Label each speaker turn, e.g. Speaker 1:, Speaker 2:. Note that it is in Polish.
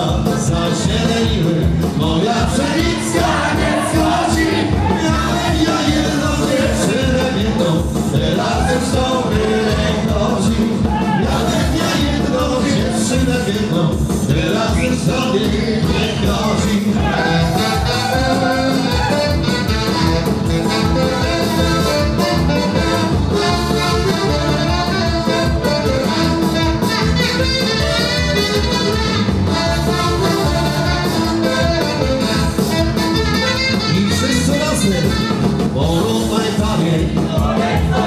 Speaker 1: nam zazieleniły Moja pszenica nie schodzi Ale ja jedną dziewczynę jedną Teraz już dobry chodzi Ale ja jedną dziewczynę jedną Teraz już sobie Father.